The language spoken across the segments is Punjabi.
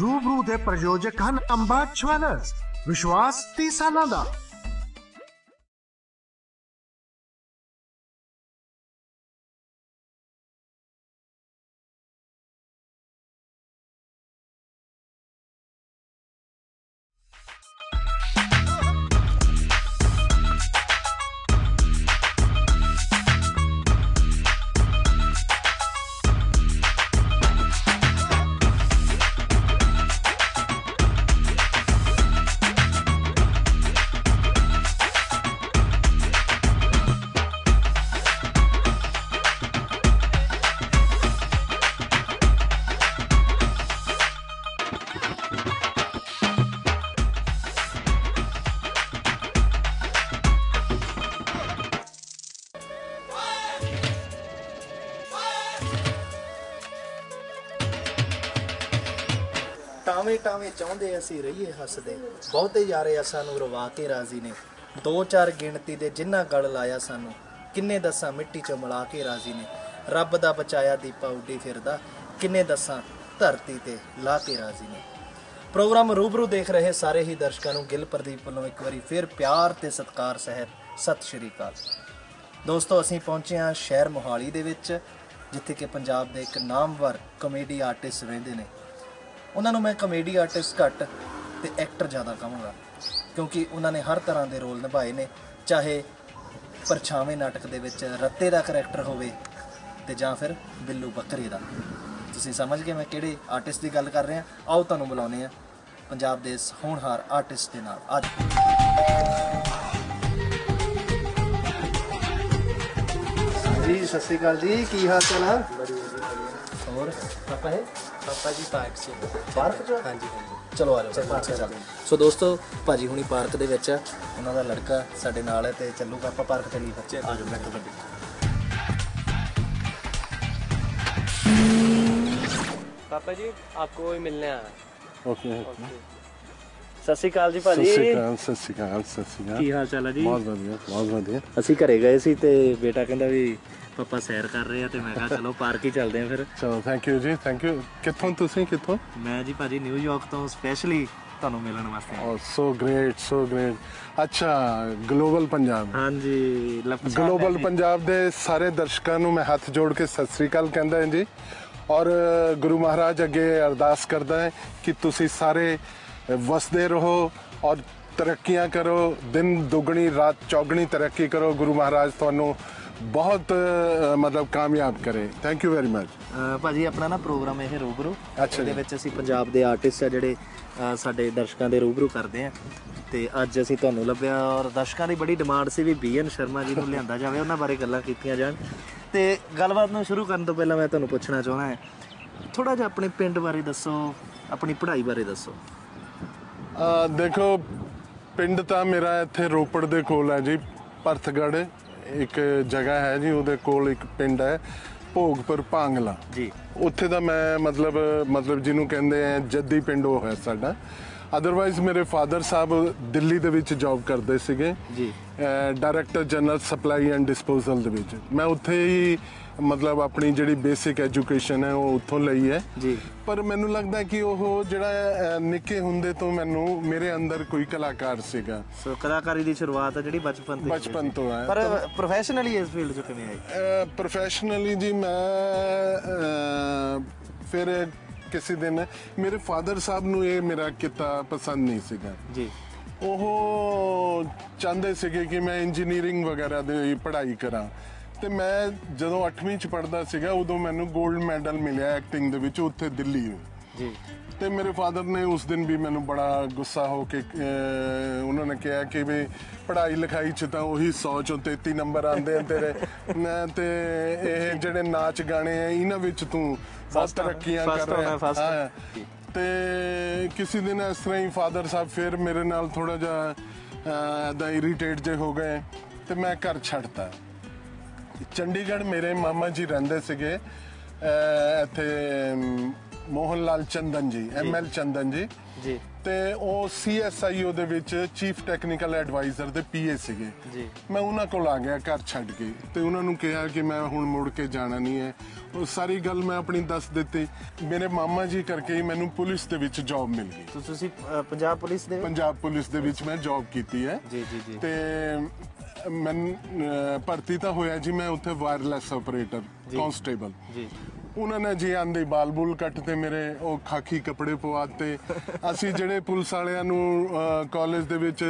ਰੂਬਰੂ ਦੇ ਪ੍ਰਯੋਜਕ ਹਨ ਅੰਬਾ ਜਵੈਲਰਸ ਵਿਸ਼ਵਾਸ 30 ਸਾਲਾਂ ਦਾ। ਟਾਵੇਂ ਟਾਵੇਂ ਚਾਹੁੰਦੇ ਅਸੀਂ ਰਹੀਏ ਹੱਸਦੇ। ਬਹੁਤੇ ਯਾਰੇ ਆ ਸਾਨੂੰ ਰਵਾ ਕੇ ਰਾਜ਼ੀ ਨੇ। ਦੋ ਚਾਰ ਗਿਣਤੀ ਦੇ ਜਿੰਨਾ ਗਲ ਲਾਇਆ ਸਾਨੂੰ, ਕਿੰਨੇ ਦੱਸਾਂ ਮਿੱਟੀ ਚ ਮਿਲਾ ਕੇ ਰਾਜ਼ੀ ਨੇ। ਰੱਬ ਦਾ ਬਚਾਇਆ ਦੀਪਾ ਉੱਡੀ ਫਿਰਦਾ, ਕਿੰਨੇ ਦੱਸਾਂ ਧਰਤੀ ਤੇ ਲਾ ਕੇ ਰਾਜ਼ੀ ਨੇ। ਪ੍ਰੋਗਰਾਮ ਰੂਬਰੂ ਦੇਖ ਰਹੇ ਸਾਰੇ ਹੀ ਦਰਸ਼ਕਾਂ ਨੂੰ ਗਿੱਲ ਪ੍ਰਦੀਪ ਵੱਲੋਂ ਇੱਕ ਵਾਰੀ ਫਿਰ ਪਿਆਰ ਤੇ ਸਤਿਕਾਰ ਸਹਿਤ ਸਤਿ ਸ਼੍ਰੀ ਅਕਾਲ। ਦੋਸਤੋ, ਅਸੀਂ ਪਹੁੰਚੇ ਹਾਂ ਸ਼ਹਿਰ ਮੋਹਾਲੀ ਦੇ ਵਿੱਚ, ਜਿੱਥੇ ਕਿ ਪੰਜਾਬ ਦੇ ਇੱਕ ਨਾਮਵਰ ਕਮੇਡੀ ਆਰਟਿਸਟ ਰਹਿੰਦੇ ਨੇ। ਉਹਨਾਂ ਨੂੰ ਮੈਂ ਕਮੇਡੀ ਆਰਟਿਸਟ ਘੱਟ ਤੇ ਐਕਟਰ ਜ਼ਿਆਦਾ ਕਹਾਂਗਾ ਕਿਉਂਕਿ ਉਹਨਾਂ ਨੇ ਹਰ ਤਰ੍ਹਾਂ ਦੇ ਰੋਲ ਨਿਭਾਏ ਨੇ ਚਾਹੇ ਪਰਛਾਵੇਂ ਨਾਟਕ ਦੇ ਵਿੱਚ ਰੱਤੇ ਦਾ ਕਰੈਕਟਰ ਹੋਵੇ ਤੇ ਜਾਂ ਫਿਰ ਬਿੱਲੂ ਬੱਕਰੇ ਦਾ। ਤੁਸੀਂ ਸਮਝ ਗਏ ਮੈਂ ਕਿਹੜੇ ਆਰਟਿਸਟ ਦੀ ਗੱਲ ਕਰ ਰਿਹਾ? ਆਓ ਤੁਹਾਨੂੰ ਬੁਲਾਉਨੇ ਆ ਪੰਜਾਬ ਦੇ ਇਸ ਹੋਣਹਾਰ ਆਰਟਿਸਟ ਦੇ ਨਾਲ ਅੱਜ। ਜੀ ਸਤਿ ਸ਼੍ਰੀ ਅਕਾਲ ਜੀ ਕੀ ਹਾਲ ਚਾਲ ਹੈ ਹੋਰ ਪਾਪਾ ਹੈ ਪਾਪਾ ਜੀ ਪਾਰਕ ਚ ਪਾਰਕ ਚ ਹਾਂਜੀ ਹਾਂਜੀ ਚਲੋ ਆ ਜਾਓ ਪਾਰਕ ਚ ਚੱਲਦੇ ਹਾਂ। ਸੋ ਦੋਸਤੋ ਭਾਜੀ ਹੁਣੀ ਪਾਰਕ ਦੇ ਵਿੱਚ ਆ। ਉਹਨਾਂ ਦਾ ਲੜਕਾ ਸਾਡੇ ਨਾਲ ਹੈ ਤੇ ਚੱਲੂਗਾ ਆਪਾਂ ਪਾਰਕ ਚੱਲੀ ਫਿਰ ਆ ਜਾਓ ਬੈਠੋ ਗੱਡੀ पापा जी आपको ही मिलने आया है। ਓਕੇ ਸਤਿ ਸ਼੍ਰੀ ਅਕਾਲ ਜੀ ਸਤਿ ਸ਼੍ਰੀ ਭਾਜੀ ਅਕਾਲ ਸਤਿ ਸ਼੍ਰੀ ਅਕਾਲ ਸਤਿ ਸ਼੍ਰੀ ਅਕਾਲ। ਕੀ ਹਾਲ ਚਾਲ ਹੈ ਜੀ? ਬਹੁਤ ਵਧੀਆ ਬਹੁਤ ਵਧੀਆ। ਅਸੀਂ ਘਰੇ ਗਏ ਸੀ ਤੇ ਬੇਟਾ ਕਹਿੰਦਾ ਵੀ ਪਾਪਾ ਸੈਰ ਕਰ ਰਹੇ ਆ ਤੇ ਮੈਂ ਕਿਹਾ ਚਲੋ ਪਾਰਕ ਹੀ ਚੱਲਦੇ ਆ ਫਿਰ। ਚਲੋ ਥੈਂਕ ਯੂ ਜੀ ਥੈਂਕ ਯੂ ਕਿੱਥੋਂ ਤੁਸੀਂ ਕਿੱਥੋਂ? ਮੈਂ ਜੀ ਭਾਜੀ ਨਿਊਯਾਰਕ ਤੋਂ ਸਪੈਸ਼ਲੀ ਤੁਹਾਨੂੰ ਮਿਲਣ ਵਾਸਤੇ। ਆਇਆ। ਸੋ ਗ੍ਰੇਟ ਸੋ ਗ੍ਰੇਟ ਅੱਛਾ ਗਲੋਬਲ ਪੰਜਾਬ। ਹਾਂਜੀ ਗਲੋਬਲ ਪੰਜਾਬ ਦੇ ਸਾਰੇ ਦਰਸ਼ਕਾਂ ਨੂੰ ਮੈਂ ਹੱਥ ਜੋੜ ਕੇ ਸਤਿ ਸ੍ਰੀ ਅਕਾਲ ਕਹਿੰਦਾ ਹਾਂ ਜੀ। ਔਰ ਗੁਰੂ ਮਹਾਰਾਜ ਅੱਗੇ ਅਰਦਾਸ ਕਰਦਾ ਹੈ ਕਿ ਤੁਸੀਂ ਸਾਰੇ ਵਸਦੇ ਰਹੋ ਔਰ ਤਰੱਕੀਆਂ ਕਰੋ ਦਿਨ ਦੁਗਣੀ ਰਾਤ ਚੌਗਣੀ ਤਰੱਕੀ ਕਰੋ। ਗੁਰੂ ਮਹਾਰਾਜ ਤੁਹਾਨੂੰ ਬਹੁਤ ਮਤਲਬ ਕਾਮਯਾਬ ਕਰੇ। ਥੈਂਕ ਯੂ ਵੈਰੀ ਮਚ ਭਾਜੀ ਆਪਣਾ ਨਾ ਪ੍ਰੋਗਰਾਮ ਇਹ ਰੂਬਰੂ। ਇਹਦੇ। ਵਿੱਚ ਅਸੀਂ ਪੰਜਾਬ ਦੇ ਆਰਟਿਸਟ ਆ ਜਿਹੜੇ ਸਾਡੇ ਦਰਸ਼ਕਾਂ ਦੇ ਰੂਬਰੂ ਕਰਦੇ ਆ। ਤੇ ਅੱਜ ਅਸੀਂ ਤੁਹਾਨੂੰ ਲੱਭਿਆ ਔਰ ਦਰਸ਼ਕਾਂ ਦੀ ਬੜੀ ਡਿਮਾਂਡ ਸੀ ਵੀ ਬੀਐਨ ਸ਼ਰਮਾ ਜੀ ਨੂੰ ਲਿਆਂਦਾ ਜਾਵੇ ਉਹਨਾਂ ਬਾਰੇ ਗੱਲਾਂ ਕੀਤੀਆਂ ਜਾਣ। ਤੇ ਗੱਲਬਾਤ ਨੂੰ ਸ਼ੁਰੂ ਕਰਨ ਤੋਂ ਪਹਿਲਾਂ ਮੈਂ ਤੁਹਾਨੂੰ ਪੁੱਛਣਾ ਚਾਹੁੰਦਾ ਹਾਂ। ਥੋੜਾ ਜਿਹਾ ਆਪਣੇ ਪਿੰਡ ਬਾਰੇ ਦੱਸੋ ਆਪਣੀ ਪੜ੍ਹਾਈ ਬਾਰੇ ਦੱਸੋ। ਦੇਖੋ ਪਿੰਡ ਤਾਂ ਮੇਰਾ ਇੱਥੇ ਰੋਪੜ ਦੇ ਕੋਲ ਹੈ ਜੀ ਪਰਥਗੜ ਇੱਕ ਜਗ੍ਹਾ ਹੈ ਜੀ ਉਹਦੇ ਕੋਲ ਇੱਕ ਪਿੰਡ ਹੈ ਭੋਗਪੁਰ ਭਾਂਗਲਾ। ਜੀ। ਉੱਥੇ ਦਾ ਮੈਂ ਮਤਲਬ ਮਤਲਬ ਜਿਹਨੂੰ ਕਹਿੰਦੇ ਆ ਜੱਦੀ ਪਿੰਡ ਉਹ ਹੈ ਸਾਡਾ। ਅਦਰਵਾਈਜ਼ ਮੇਰੇ ਫਾਦਰ ਸਾਹਿਬ ਦਿੱਲੀ ਦੇ ਵਿੱਚ ਜੌਬ ਕਰਦੇ ਸੀਗੇ। ਜੀ। Director general supply and disposal ਦੇ ਵਿੱਚ। ਮੈਂ ਉੱਥੇ ਹੀ ਮਤਲਬ ਆਪਣੀ ਜਿਹੜੀ ਬੇਸਿਕ ਐਜੂਕੇਸ਼ਨ ਹੈ ਉਹ ਉੱਥੋਂ ਲਈ ਹੈ। ਜੀ। ਪਰ ਮੈਨੂੰ ਲੱਗਦਾ ਕਿ ਉਹ ਜਿਹੜਾ ਨਿੱਕੇ ਹੁੰਦੇ ਤੋਂ ਮੈਨੂੰ ਮੇਰੇ ਅੰਦਰ ਕੋਈ ਕਲਾਕਾਰ ਸੀਗਾ। ਸੋ ਕਲਾਕਾਰੀ ਦੀ ਸ਼ੁਰੂਆਤ ਹੈ ਜਿਹੜੀ ਬਚਪਨ ਤੋਂ ਬਚਪਨ ਤੋਂ ਹੈ। ਪਰ ਪ੍ਰੋਫੈਸ਼ਨਲੀ ਇਸ ਫੀਲਡ 'ਚ ਕਿਵੇਂ ਆਈ? ਪ੍ਰੋਫੈਸ਼ਨਲੀ ਜੀ ਮੈਂ ਫਿਰ ਕਿਸੇ ਦਿਨ ਮੇਰੇ ਫਾਦਰ ਸਾਹਿਬ ਨੂੰ ਇਹ ਮੇਰਾ ਕਿੱਤਾ ਪਸੰਦ ਨਹੀਂ ਸੀਗਾ। ਜੀ। ਉਹ ਚਾਹੁੰਦੇ ਸੀਗੇ ਕਿ ਮੈਂ ਇੰਜੀਨੀਅਰਿੰਗ ਵਗੈਰਾ ਦੀ ਪੜ੍ਹਾਈ ਕਰਾਂ। ਤੇ ਮੈਂ ਜਦੋਂ 8ਵੀਂ ਚ ਪੜ੍ਹਦਾ ਸੀਗਾ ਉਦੋਂ ਮੈਨੂੰ 골ਡ ਮੈਡਲ ਮਿਲਿਆ ਐਕਟਿੰਗ ਦੇ ਵਿੱਚ ਉੱਥੇ ਦਿੱਲੀ ਜੀ ਤੇ ਮੇਰੇ ਫਾਦਰ ਨੇ ਉਸ ਦਿਨ ਵੀ ਮੈਨੂੰ ਬੜਾ ਗੁੱਸਾ ਹੋ ਕੇ ਅਹ, ਉਹਨਾਂ ਨੇ ਕਿਹਾ ਕਿ ਵੀ ਪੜ੍ਹਾਈ ਲਿਖਾਈ ਚ ਤਾਂ ਉਹੀ 100 ਚੋਂ 33 ਨੰਬਰ ਆਉਂਦੇ ਆ ਤੇਰੇ ਮੈਂ ਤੇ ਇਹ ਜਿਹੜੇ ਨਾਚ ਗਾਣੇ ਆ ਇਹਨਾਂ ਵਿੱਚ ਤੂੰ ਬਹੁਤ First ਆਉਣਾ, ਤਰੱਕੀਆਂ first ਕਰ ਰਿਹਾ ਆਉਣਾ, first। ਹਾਂ। ਤੇ ਕਿਸੇ ਦਿਨ ਇਸ ਤਰ੍ਹਾਂ ਹੀ ਫਾਦਰ ਸਾਹਿਬ ਫਿਰ ਮੇਰੇ ਨਾਲ ਥੋੜਾ ਜਿਹਾ ਐਦਾਂ ਇਰੀਟੇਟ ਜੇ ਹੋ ਗਏ ਤੇ ਮੈਂ ਘਰ ਛੱਡਤਾ ਚੰਡੀਗੜ੍ਹ ਮੇਰੇ ਮਾਮਾ ਜੀ ਰਹਿੰਦੇ ਸੀਗੇ ਅਹ, ਇੱਥੇ ਅਮ, ਮੋਹਨ ਲਾਲ ਚੰਦਨ ਜੀ ਐਮਐਲ ਚੰਦਨ ਜੀ। ਜੀ। ਤੇ ਉਹ ਸੀਐਸਆਈਓ ਦੇ ਵਿੱਚ ਚੀਫ ਟੈਕਨੀਕਲ ਐਡਵਾਈਜ਼ਰ ਦੇ ਪੀਏ ਸੀਗੇ। ਜੀ। ਮੈਂ ਉਹਨਾਂ ਕੋਲ ਆ ਗਿਆ ਘਰ ਛੱਡ ਕੇ ਤੇ ਉਹਨਾਂ ਨੂੰ ਕਿਹਾ ਕਿ ਮੈਂ ਹੁਣ ਮੁੜ ਕੇ ਜਾਣਾ ਨਹੀਂ ਹੈ। ਉਹ ਸਾਰੀ ਗੱਲ ਮੈਂ ਆਪਣੀ ਦੱਸ ਦਿੱਤੀ। ਮੇਰੇ ਮਾਮਾ ਜੀ ਕਰਕੇ ਹੀ ਮੈਨੂੰ ਪੁਲਿਸ ਦੇ ਵਿੱਚ ਜੌਬ ਮਿਲ ਗਈ। ਤੋ ਤੁਸੀਂ ਪੰਜਾਬ ਪੁਲਿਸ ਦੇ? ਪੰਜਾਬ ਪੁਲਿਸ ਦੇ ਵਿੱਚ ਮੈਂ ਜੌਬ ਕੀਤੀ ਹੈ। ਜੀ ਜੀ ਜੀ। ਤੇ ਮੈਂ ਭਰਤੀ ਤਾਂ ਹੋਇਆ ਜੀ ਮੈਂ ਉੱਥੇ ਵਾਇਰਲੈਸ ਆਪਰੇਟਰ ਕਾਂਸਟੇਬਲ ਜੀ। ਉਹਨਾਂ ਨੇ ਜੀ ਆਂਦੇ ਬਾਲ ਬੁਲ ਕੱਟ ਤੇ ਮੇਰੇ ਉਹ ਖਾਕੀ ਕੱਪੜੇ ਪਵਾਤੇ ਅਸੀਂ ਜਿਹੜੇ ਪੁਲਿਸ ਵਾਲਿਆਂ ਨੂੰ ਕਾਲਜ ਦੇ ਵਿੱਚ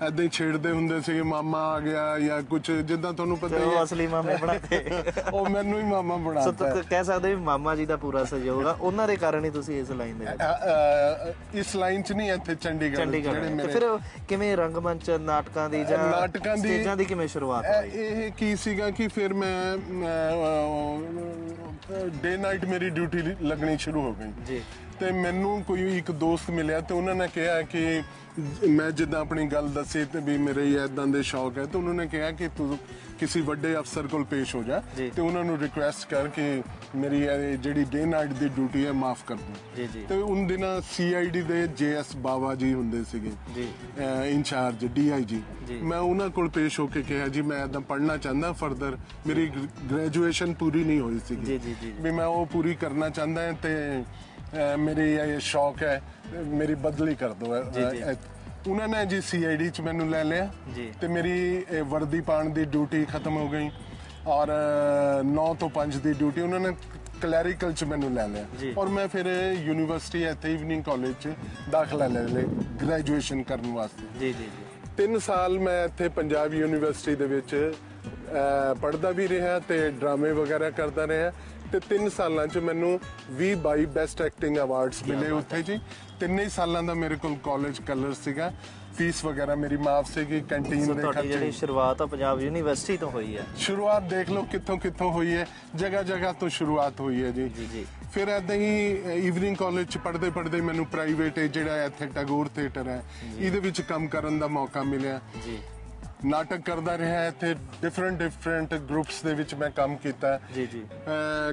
ਐਦਾਂ ਹੀ ਛੇੜਦੇ ਹੁੰਦੇ ਸੀ ਮਾਮਾ ਆ ਗਿਆ ਜਾਂ ਕੁਝ ਜਿੱਦਾਂ ਤੁਹਾਨੂੰ ਪਤਾ ਹੀ ਉਹ ਹੈ। ਅਸਲੀ ਮਾਮੇ ਬਣਾਤੇ ਉਹ ਮੈਨੂੰ ਹੀ ਮਾਮਾ ਸੋ ਬਣਾਤਾ ਤੁਸੀਂ ਕਹਿ ਸਕਦੇ ਵੀ ਮਾਮਾ ਜੀ ਦਾ ਪੂਰਾ ਸਹਿਯੋਗ ਆ। ਉਹਨਾਂ ਦੇ ਕਾਰਨ ਹੀ ਤੁਸੀਂ ਇਸ ਲਾਈਨ ਦੇ ਵਿੱਚ ਇਸ ਲਾਈਨ 'ਚ ਨਹੀਂ ਇੱਥੇ ਚੰਡੀਗੜ੍ਹ ਜਿਹੜੇ ਮੇਰੇ ਫਿਰ ਕਿਵੇਂ ਰੰਗਮੰਚ ਨਾਟਕਾਂ ਦੀ ਜਾਂ ਨਾਟਕਾਂ ਦੀ- ਸਟੇਜਾਂ ਦੀ ਕਿਵੇਂ ਸ਼ੁਰੂਆਤ ਹੋਈ? ਇਹ ਕੀ ਸੀਗਾ ਕਿ ਫਿਰ ਮੈਂ ਡੇ ਨਾਈਟ ਮੇਰੀ ਡਿਊਟੀ ਲੱਗਣੀ ਸ਼ੁਰੂ ਹੋ ਗਈ। ਜੀ। ਤੇ ਮੈਨੂੰ ਕੋਈ ਇੱਕ ਦੋਸਤ ਮਿਲਿਆ ਤੇ ਉਹਨਾਂ ਨੇ ਕਿਹਾ ਕਿ ਮੈਂ ਜਿੱਦਾਂ ਆਪਣੀ ਗੱਲ ਦੱਸੀ ਤੇ ਵੀ ਮੇਰੇ ਇਦਾਂ ਦੇ ਸ਼ੌਕ ਹੈ ਤੇ ਉਹਨਾਂ ਨੇ ਕਿਹਾ ਕਿ ਤੂੰ ਕਿਸੇ ਵੱਡੇ ਅਫਸਰ ਕੋਲ ਪੇਸ਼ ਹੋ ਜਾ। ਤੇ ਉਹਨਾਂ ਨੂੰ ਰਿਕੁਐਸਟ ਕਰ ਕਿ ਮੇਰੀ ਇਹ ਜਿਹੜੀ ਡੇ ਨਾਈਟ ਦੀ ਡਿਊਟੀ ਹੈ ਮਾਫ ਕਰ ਦਿਓ ਤੇ ਉਨ ਦਿਨਾਂ ਸੀਆਈਡੀ ਦੇ ਜੇਐਸ ਬਾਵਾ ਜੀ ਹੁੰਦੇ ਸੀਗੇ ਜੀ ਇੰਚਾਰਜ ਡੀਆਈਜੀ। ਮੈਂ ਉਹਨਾਂ ਕੋਲ ਪੇਸ਼ ਹੋ ਕੇ ਕਿਹਾ ਜੀ ਮੈਂ ਇਦਾਂ ਪੜ੍ਹਨਾ ਚਾਹੁੰਦਾ ਫਰਦਰ ਮੇਰੀ ਗ੍ਰੈਜੂਏਸ਼ਨ ਪੂਰੀ ਨਹੀਂ ਹੋਈ ਸੀਗੀ ਜੀ, ਜੀ, ਜੀ। ਵੀ ਮੈਂ ਉਹ ਪੂਰੀ ਕਰਨਾ ਚਾਹੁੰਦਾ ਤੇ ਅਹ, ਮੇਰੀ ਇਹ ਸ਼ੌਕ ਹੈ ਮੇਰੀ ਬਦਲੀ ਕਰ ਦਿਓ ਜੀ, ਜੀ। ਅਹ, ਉਹਨਾਂ ਨੇ ਜੀ ਸੀਆਈਡੀ ਚ ਮੈਨੂੰ ਲੈ ਲਿਆ। ਤੇ ਮੇਰੀ ਵਰਦੀ ਪਾਉਣ ਦੀ ਡਿਊਟੀ ਖਤਮ ਹੋ ਗਈ ਔਰ 9 ਤੋਂ 5 ਦੀ ਡਿਊਟੀ ਉਹਨਾਂ ਨੇ ਕਲੈਰੀਕਲ ਚ ਮੈਨੂੰ ਲੈ ਲਿਆ। ਔਰ ਮੈਂ ਫਿਰ ਯੂਨੀਵਰਸਿਟੀ ਇੱਥੇ ਇਵਨਿੰਗ ਕਾਲਜ ਚ ਦਾਖਲਾ ਲੈ ਲਿਆ ਗ੍ਰੈਜੂਏਸ਼ਨ ਕਰਨ ਵਾਸਤੇ ਜੀ ਜੀ ਜੀ ਤਿੰਨ ਸਾਲ ਮੈਂ ਇੱਥੇ ਪੰਜਾਬ ਯੂਨੀਵਰਸਿਟੀ ਦੇ ਵਿੱਚ ਪੜ੍ਹਦਾ ਵੀ ਰਿਹਾ ਤੇ ਡਰਾਮੇ ਵਗੈਰਾ ਕਰਦਾ ਰਿਹਾ ਤੇ ਤਿੰਨ ਸਾਲਾਂ 'ਚ ਮੈਨੂੰ 20 22 ਬੈਸਟ ਐਕਟਿੰਗ ਅਵਾਰਡਸ ਮਿਲੇ ਉੱਥੇ ਜੀ। ਤਿੰਨੇ ਸਾਲਾਂ ਦਾ ਮੇਰੇ ਕੋਲ ਕਾਲਜ ਕਲਰ ਸੀਗਾ। ਫੀਸ ਵਗੈਰਾ ਮੇਰੀ ਮਾਫ ਸੀਗੀ ਕੈਂਟੀਨ ਦੇ ਤੁਹਾਡੀ ਜਿਹੜੀ ਸ਼ੁਰੂਆਤ ਆ ਪੰਜਾਬ ਯੂਨੀਵਰਸਿਟੀ ਤੋਂ ਹੋਈ ਹੈ। ਸ਼ੁਰੂਆਤ ਦੇਖ ਲਓ ਕਿੱਥੋਂ ਕਿੱਥੋਂ ਹੋਈ ਹੈ। ਜਗ੍ਹਾ ਜਗ੍ਹਾ ਤੋਂ ਸ਼ੁਰੂਆਤ ਹੋਈ ਹੈ ਜੀ। ਜੀ, ਜੀ। ਫਿਰ ਐਦਾਂ ਹੀ ਈਵਨਿੰਗ ਕਾਲਜ ਚ ਪੜ੍ਹਦੇ ਪੜ੍ਹਦੇ ਮੈਨੂੰ ਪ੍ਰਾਈਵੇਟ ਜਿਹੜਾ ਇੱਥੇ ਟੈਗੋਰ ਥੀਏਟਰ ਹੈ ਇਹਦੇ ਵਿੱਚ ਕੰਮ ਕਰਨ ਦਾ ਮੌਕਾ ਮਿਲਿਆ। ਜੀ। ਨਾਟਕ ਕਰਦਾ ਰਿਹਾ ਇੱਥੇ ਡਿਫਰੈਂਟ ਡਿਫਰੈਂਟ ਗਰੁੱਪਸ ਦੇ ਵਿੱਚ ਮੈਂ ਕੰਮ ਕੀਤਾ ਜੀ ਜੀ।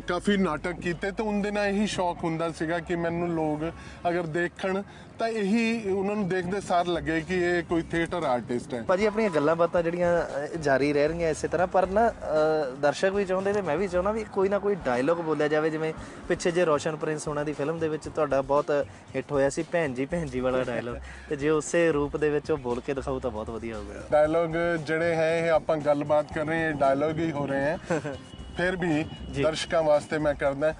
ਕਾਫੀ ਨਾਟਕ ਕੀਤੇ ਤੇ ਉਹਦੇ ਨਾਲ ਇਹੀ ਸ਼ੌਕ ਹੁੰਦਾ ਸੀਗਾ ਕਿ ਮੈਨੂੰ ਲੋਕ ਅਗਰ ਦੇਖਣ ਤਾਂ ਇਹੀ ਉਹਨਾਂ ਨੂੰ ਦੇਖਦੇ ਸਾਰ ਲੱਗੇ ਕਿ ਇਹ ਕੋਈ ਥੀਏਟਰ ਆਰਟਿਸਟ ਹੈ। ਭਾਜੀ ਆਪਣੀਆਂ ਗੱਲਾਂ ਬਾਤਾਂ ਜਿਹੜੀਆਂ ਅਹ, ਜਾਰੀ ਰਹਿ ਰਹੀਆਂ ਇਸੇ ਤਰ੍ਹਾਂ ਪਰ ਨਾ ਅਹ, ਦਰਸ਼ਕ ਵੀ ਚਾਹੁੰਦੇ ਤੇ ਮੈਂ ਵੀ ਚਾਹੁੰਦਾ ਵੀ ਕੋਈ ਨਾ ਕੋਈ ਡਾਇਲੋਗ ਬੋਲਿਆ ਜਾਵੇ ਜਿਵੇਂ ਪਿੱਛੇ ਜੇ ਰੋਸ਼ਨ ਪ੍ਰਿੰਸ ਹੋਣਾ ਦੀ ਫਿਲਮ ਦੇ ਵਿੱਚ ਤੁਹਾਡਾ ਬਹੁਤ ਹਿੱਟ ਹੋਇਆ ਸੀ ਭੈਣ ਜੀ ਭੈਣ ਜੀ ਵਾਲਾ ਡਾਇਲੋਗ ਤੇ ਜੇ ਉਸੇ ਰੂਪ ਦੇ ਵਿੱਚ ਉਹ ਬੋਲ ਕੇ ਦਿਖਾਊ ਤਾਂ ਬਹੁਤ ਵਧੀਆ ਹੋਊਗਾ। ਡਾਇਲੋਗ ਜਿਹੜੇ ਹੈ ਇਹ ਆਪਾਂ ਗੱਲਬਾਤ ਕਰ ਰਹੇ ਹਾਂ ਡਾਇਲੋਗ ਹੀ ਹੋ ਰਹੇ ਹੈ। ਫਿਰ ਵੀ ਦਰਸ਼ਕਾਂ ਵਾਸਤੇ ਮੈਂ ਕਰਦਾ।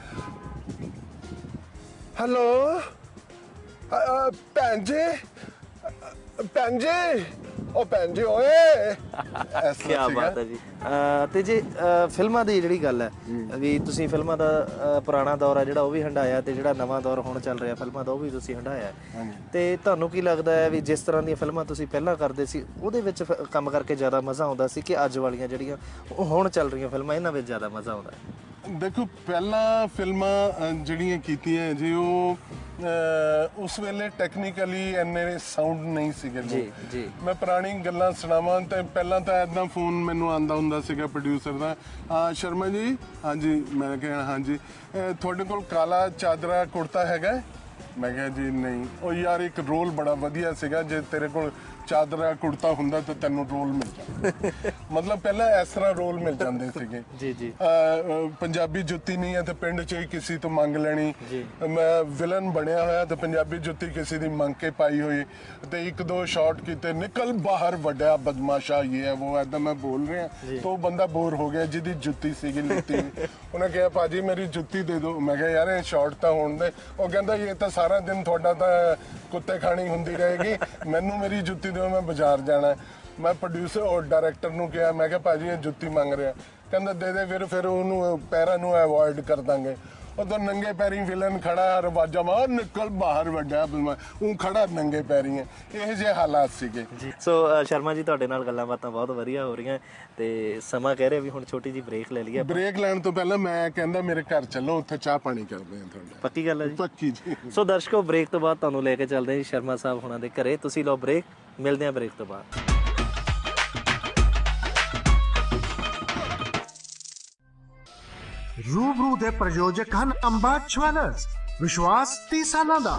ਹੈਲੋ ਭੈਣ ਜੀ ਅ, ਭੈਣ ਜੀ ਉਹ ਭੈਣ ਜੀ ਓਏ। ਕੀ ਬਾਤ ਹੈ ਜੀ। ਅਹ, ਤੇ ਜੇ ਅਹ, ਫਿਲਮਾਂ ਦੀ ਜਿਹੜੀ ਗੱਲ ਹੈ ਵੀ ਤੁਸੀਂ ਫਿਲਮਾਂ ਦਾ ਅਹ, ਪੁਰਾਣਾ ਦੌਰ ਆ ਜਿਹੜਾ ਉਹ ਵੀ ਹੰਡਾਇਆ ਤੇ ਜਿਹੜਾ ਨਵਾਂ ਦੌਰ ਹੁਣ ਚੱਲ ਰਿਹਾ ਫਿਲਮਾਂ ਦਾ ਉਹ ਵੀ ਤੁਸੀਂ ਹੰਡਾਇਆ। ਹੈ। ਤੇ ਤੁਹਾਨੂੰ ਕੀ ਲੱਗਦਾ ਹੈ ਵੀ ਜਿਸ ਤਰ੍ਹਾਂ ਦੀਆਂ ਫਿਲਮਾਂ ਤੁਸੀਂ ਪਹਿਲਾਂ ਕਰਦੇ ਸੀ ਉਹਦੇ ਵਿੱਚ ਫ- ਕੰਮ ਕਰਕੇ ਜ਼ਿਆਦਾ ਮਜ਼ਾ ਆਉਂਦਾ ਸੀ ਕਿ ਅੱਜ ਵਾਲੀਆਂ ਜਿਹੜੀਆਂ ਉਹ ਹੁਣ ਚੱਲ ਰਹੀਆਂ ਫਿਲਮਾਂ ਇਹਨਾਂ ਵਿੱਚ ਜ਼ਿਆਦਾ ਮਜ਼ਾ ਆਉਂਦਾ ਹੈ? ਦੇਖੋ ਪਹਿਲਾਂ ਫਿਲਮਾਂ ਅ, ਜਿਹੜੀਆਂ ਕੀਤੀਆਂ ਜੀ ਉਹ ਉਸ ਵੇਲੇ ਟੈਕਨੀਕਲੀ ਇੰਨੇ ਸਾਊਂਡ ਨਹੀਂ ਸੀਗੇ ਜੀ, ਜੀ। ਮੈਂ ਪੁਰਾਣੀ ਗੱਲਾਂ ਸੁਣਾਵਾਂ ਤੇ ਪਹਿਲਾਂ ਤਾਂ ਐਦਾਂ ਫੋਨ ਮੈਨੂੰ ਆਂਦਾ ਹੁੰਦਾ ਸੀਗਾ ਪ੍ਰੋਡਿਊਸਰ ਦਾ। ਹਾਂ ਸ਼ਰਮਾ ਜੀ? ਹਾਂਜੀ ਮੈਂ ਕਿਹਾ ਹਾਂਜੀ। ਤੁਹਾਡੇ ਕੋਲ ਕਾਲਾ ਚਾਦਰਾ ਕੁੜਤਾ ਹੈਗਾ? ਹੈ?" ਮੈਂ ਕਿਹਾ ਜੀ ਨਹੀਂ। ਉਹ ਯਾਰ ਇੱਕ ਰੋਲ ਬੜਾ ਵਧੀਆ ਸੀਗਾ ਜੇ ਤੇਰੇ ਕੋਲ ਚਾਦਰਾ ਕੁੜਤਾ ਹੁੰਦਾ ਤਾਂ ਤੈਨੂੰ ਰੋਲ ਮਿਲ ਜਾਂਦਾ। ਮਤਲਬ ਪਹਿਲਾਂ ਇਸ ਤਰ੍ਹਾਂ ਰੋਲ ਮਿਲ ਜਾਂਦੇ ਸੀਗੇ। ਜੀ ਜੀ। ਪੰਜਾਬੀ ਜੁੱਤੀ ਨਹੀਂ ਹੈ ਤੇ ਪਿੰਡ 'ਚ ਕਿਸੇ ਤੋਂ ਮੰਗ ਲੈਣੀ। ਮੈਂ ਵਿਲਨ ਬਣਿਆ ਹੋਇਆ ਤੇ ਪੰਜਾਬੀ ਜੁੱਤੀ ਕਿਸੇ ਦੀ ਮੰਗ ਕੇ ਪਾਈ ਹੋਈ। ਤੇ ਇੱਕ ਦੋ ਸ਼ਾਟ ਕੀਤੇ ਨਿਕਲ ਬਾਹਰ ਵੱਡਿਆ ਬਦਮਾਸ਼ਾ ਇਹ ਹੈ ਉਹ ਐਦਾਂ ਮੈਂ ਬੋਲ ਰਿਹਾ। ਤਾਂ ਬੰਦਾ ਬੋਰ ਹੋ ਗਿਆ ਜਿਹਦੀ ਜੁੱਤੀ ਸੀਗੀ ਲਿੱਤੀ। ਉਹਨੇ ਕਿਹਾ ਭਾਜੀ ਮੇਰੀ ਜੁੱਤੀ ਦੇ ਦਿਓ। ਮੈਂ ਕਿਹਾ ਯਾਰ ਇਹ ਸ਼ਾਟ ਤਾਂ ਹੋਣ ਦੇ। ਉਹ ਕਹਿੰਦਾ ਇਹ ਤਾਂ ਸਾਰਾ ਦਿਨ ਤੁਹਾਡਾ ਤਾਂ ਕੁੱਤੇ ਖਾਣੀ ਹੁੰਦੀ ਰਹੇਗੀ। ਮੈਨੂੰ ਮੇਰੀ ਜੁੱਤੀ ਦਿਓ ਮੈਂ ਬਾਜ਼ਾਰ ਜਾਣਾ। ਮੈਂ ਪ੍ਰੋਡਿਊਸਰ ਔਰ ਡਾਇਰੈਕਟਰ ਨੂੰ ਕਿਹਾ ਮੈਂ ਕਿਹਾ ਭਾਜੀ ਇਹ ਜੁੱਤੀ ਮੰਗ ਰਿਹਾ। ਕਹਿੰਦਾ ਦੇ ਦੇ ਫਿਰ ਫਿਰ ਉਹਨੂੰ ਪੈਰਾਂ ਨੂੰ ਅਵੋਇਡ ਕਰ ਦਾਂਗੇ। ਉਦੋਂ ਨੰਗੇ ਪੈਰੀ ਵਿਲਨ ਖੜਾ ਰਵਾਜਾ ਮਾਰ ਨਿਕਲ ਬਾਹਰ ਵੱਡਾ ਉਹ ਖੜਾ ਨੰਗੇ ਪੈਰੀ ਹੈ। ਇਹ ਜਿਹੇ ਹਾਲਾਤ ਸੀਗੇ। ਜੀ। ਸੋ ਸ਼ਰਮਾ ਜੀ ਤੁਹਾਡੇ ਨਾਲ ਗੱਲਾਂ ਬਾਤਾਂ ਬਹੁਤ ਵਧੀਆ ਹੋ ਰਹੀਆਂ ਤੇ ਸਮਾਂ ਕਹਿ ਰਿਹਾ ਵੀ ਹੁਣ ਛੋਟੀ ਜੀ ਬ੍ਰੇਕ ਲੈ ਲਈਏ। ਬ੍ਰੇਕ ਲੈਣ ਤੋਂ ਪਹਿਲਾਂ ਮੈਂ ਕਹਿੰਦਾ ਮੇਰੇ ਘਰ ਚੱਲੋ ਉੱਥੇ ਚਾਹ ਪਾਣੀ ਕਰਦੇ ਹਾਂ ਤੁਹਾਡਾ। ਪੱਕੀ ਗੱਲ ਹੈ ਜੀ? ਪੱਕੀ ਜੀ। ਸੋ ਦਰਸ਼ਕੋ ਬ੍ਰੇਕ ਤੋਂ ਬਾਅਦ ਤੁਹਾਨੂੰ ਲੈ ਕੇ ਚੱਲਦੇ ਹਾਂ ਜੀ ਸ਼ਰਮਾ ਸਾਹਿਬ ਹੁਣਾਂ ਦੇ ਘਰੇ। ਤੁਸੀਂ ਲਓ ਬ੍ਰੇਕ ਮਿਲਦੇ ਹਾਂ ਬ੍ਰੇਕ ਤੋਂ ਬਾਅਦ रूबरू ਦੇ ਪ੍ਰਯੋਜਕ ਹਨ ਅੰਬਾਜ ਜਵੈਲਰਸ ਵਿਸ਼ਵਾਸ 30 ਸਾਲਾਂ ਦਾ